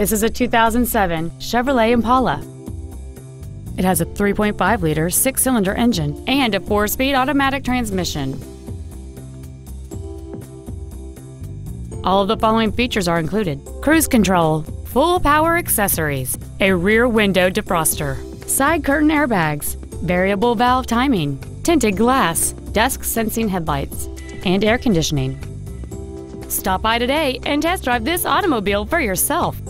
This is a 2007 Chevrolet Impala. It has a 3.5 liter six cylinder engine and a four speed automatic transmission. All of the following features are included cruise control, full power accessories, a rear window defroster, side curtain airbags, variable valve timing, tinted glass, dusk sensing headlights, and air conditioning. Stop by today and test drive this automobile for yourself.